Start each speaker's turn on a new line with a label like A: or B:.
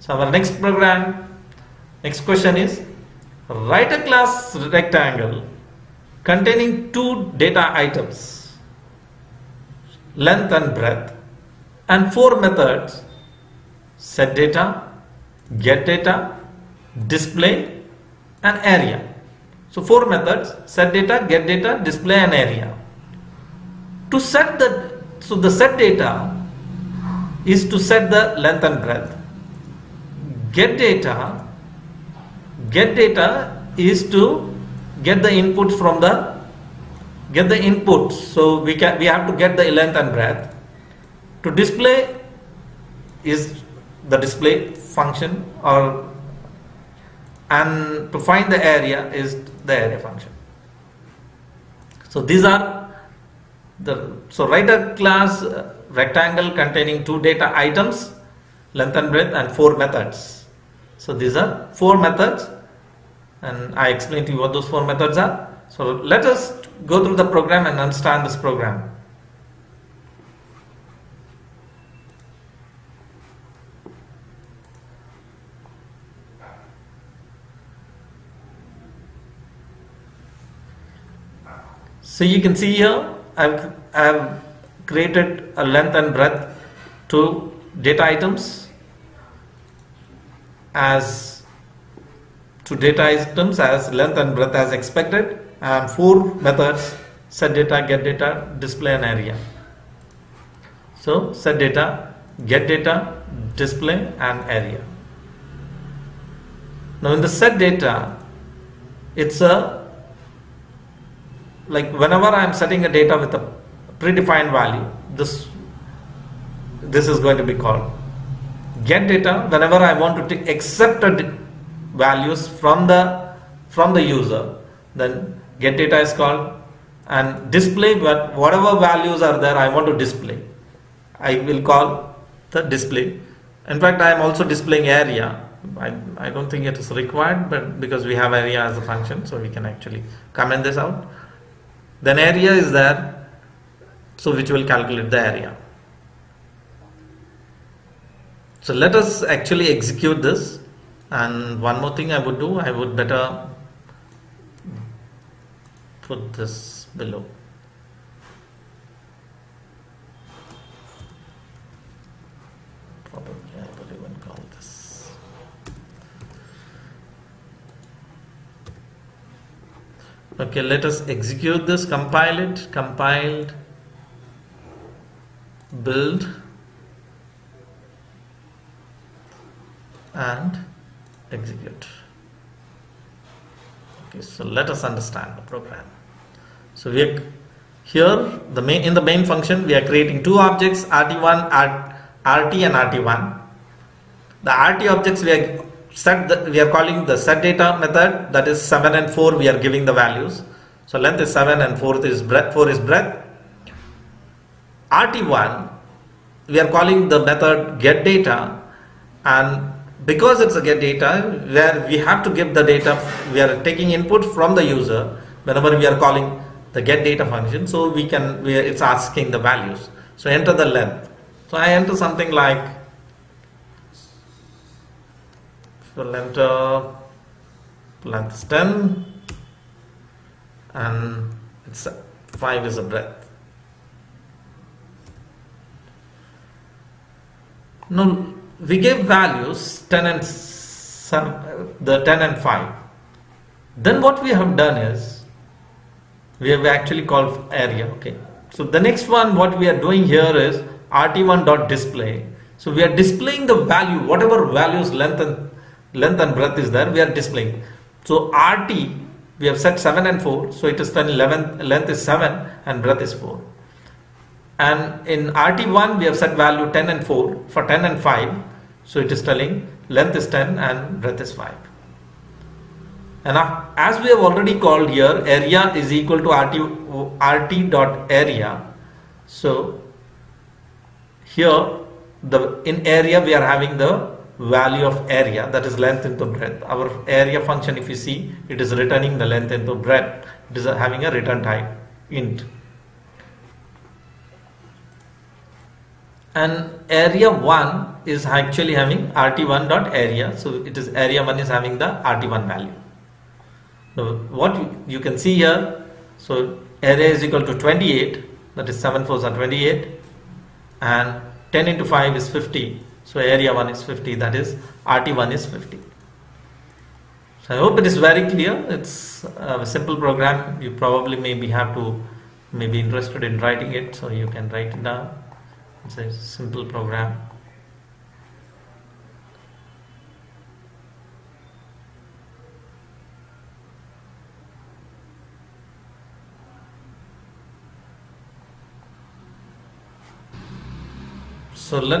A: So our next program, next question is write a class rectangle containing two data items, length and breadth, and four methods, set data, get data, display, and area. So four methods, set data, get data, display, and area. To set the, so the set data is to set the length and breadth. Get data, get data is to get the input from the get the input. So we can we have to get the length and breadth. To display is the display function or and to find the area is the area function. So these are the so write a class uh, rectangle containing two data items length and breadth and four methods so these are four methods and I explained to you what those four methods are. So let us go through the program and understand this program. So you can see here I've, I've created a length and breadth to data items as to data items as length and breadth as expected and four methods set data get data display and area. So set data get data display and area. Now in the set data it's a like whenever I am setting a data with a predefined value this this is going to be called get data whenever I want to take accepted values from the from the user then get data is called and display but whatever values are there I want to display. I will call the display. In fact I am also displaying area. I, I don't think it is required but because we have area as a function so we can actually comment this out. Then area is there so which will calculate the area so let us actually execute this. And one more thing I would do I would better put this below. Probably I even call this. Okay let us execute this. Compile it. Compiled. Build and execute. Okay so let us understand the program. So we are here the main in the main function we are creating two objects rt1 rt and rt1 the rt objects we are set the, we are calling the set data method that is 7 and 4 we are giving the values. So length is 7 and 4 is breadth 4 is breadth. Rt1 we are calling the method get data and because it's a get data where we have to give the data we are taking input from the user whenever we are calling the get data function so we can we are, it's asking the values. So enter the length. So I enter something like so enter uh, length is 10 and it's 5 is a breadth. Now we gave values 10 and the 10 and 5 then what we have done is we have actually called area okay. So the next one what we are doing here is rt1 dot display. So we are displaying the value whatever values length and length and breadth is there we are displaying. So rt we have set 7 and 4 so it is 10 11 length is 7 and breadth is 4 and in rt1 we have set value 10 and 4 for 10 and 5 so it is telling length is 10 and breadth is 5 and as we have already called here area is equal to rt, RT dot area. So here the in area we are having the value of area that is length into breadth. Our area function if you see it is returning the length into breadth. It is having a return type int and area 1 is actually having rt1 dot area. So it is area 1 is having the rt1 value. Now what you can see here so area is equal to 28 that is 7 fours are 28 and 10 into 5 is 50 so area 1 is 50 that is rt1 is 50 so I hope it is very clear. It's a simple program. You probably maybe have to maybe interested in writing it so you can write it down it's a simple program. So let us